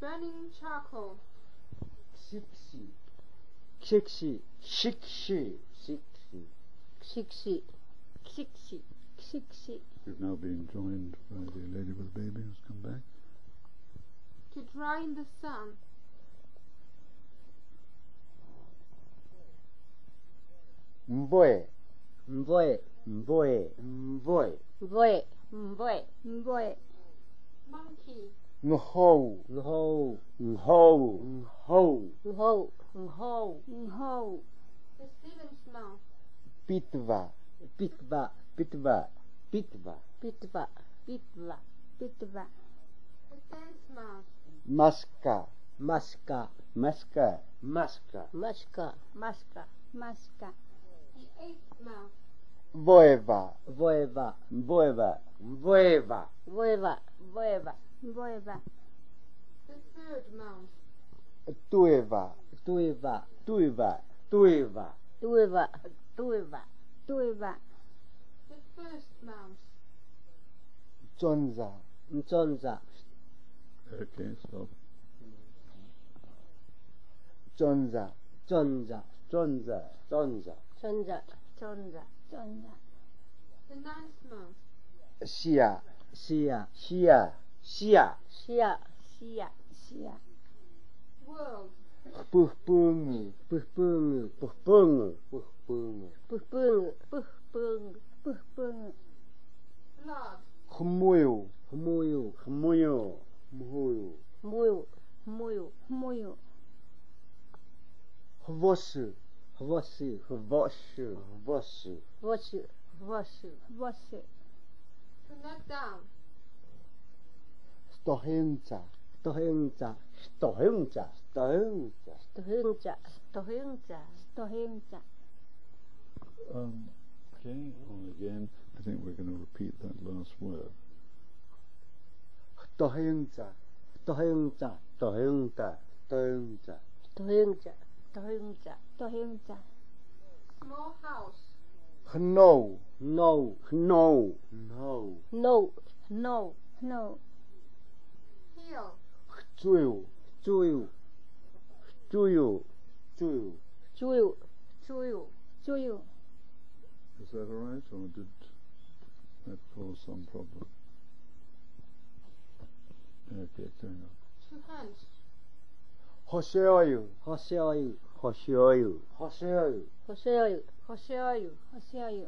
burning charcoal. Xixi. Xixi. Xixi. Xixi. Xixi. Xixi. Xixi. We've now been joined by the lady with the baby who's come back. To dry in the sun. Mvoe. Mvoe. Mvoe. Mvoe. Mvoe. Mvoe. Mvoe. Monkey. Nhou. Nhou. Nhou. Nhou. Nhou. Nhou. Nhou. The seventh month. Pitva. Pitva. Pitva. Pitva. Pitva. Pitva. Pitva. The tenth month. Maska. Maska. Maska. Maska. Maska. Maska. Maska. The eighth month. Voeva. Voeva. Voeva. Voeva. Voeva. Voeva. Voeva. The third month. Tueva. Tuiva. Tuiva. Tuiva. Tuiva. Tuiva. Tuiva. The first month. Chonza. Mchonza. Okay, stop. Chonza. Chonza. Chonza. Chonza. Chonza. Chonza. Chonza. The ninth month. Shia. Sia. Shia. Shia. Xia. Xia. Xia. World. Puhpungu. Puhpungu. Puhpungu. Puhpungu. Puhpungu. Puhpungu. Puhpungu. Blood. Hmuyu. Hmuyu. Hmuyu. Hmuyu. Muyo. Muyo. Muyo. Hvossu. Hvossu. Hvossu. Hvossu. Vossu. Vossu. Vossu. To knock down. Stohenza. Tohenza. Stohenza. Stohenza. Stohenza. Stohenza. Stohenza. Um, okay, on again. I think we're going to repeat that last word. Stohenza. Tohenza. Stohenza. Stohenza. Stohenza. Stohenza. Stohenza. Small house. Hnou. No. Hnou. Hnou. No. No. No. Hill. Hjuyu. Chuyu. Hjuyu. Hjuyu. Chuyu. Chuyu. Chuyu. Is that all right, or did that cause some problem? Okay, carry on. To hunt. Hoshoyu. Hoshoyu. Hoshoyu. Hoshoyu. Hoshoyu. Hoshoyu. Hoshoyu.